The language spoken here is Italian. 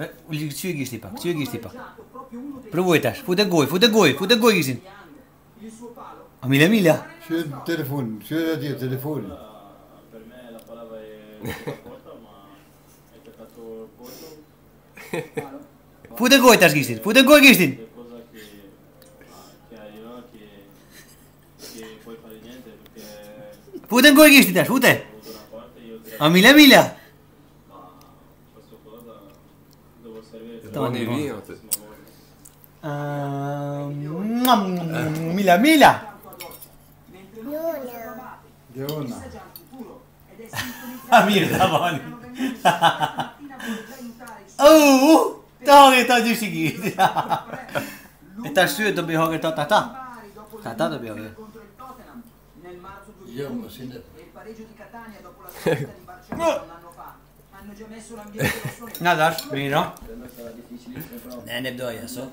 Këqy e kishti pak, këqy e kishti pak. Provoj tash, fute goj, fute goj, fute goj kishin. A mila mila? Që telefon, që atje telefon. Per me la parola è corta, ma è stato corto. Fute goj tash kishtin, fute goj kishtin. Fute goj kishti tash, fute. A mila mila? Devo servire per Tony, la via. prossima volta. Uh, mille mille? Giovanna. A mille tavani. Oh, Tony täytyy sikiä. Että syö dobbiamo ha tota ta. Tata dobbiamo avere. Io, ma sinne. E il pareggio di Catania dopo la sconfitta di Barcellona. Hanno già messo l'ambiente rossonero. Nada, vino. Ne, ne börjar så.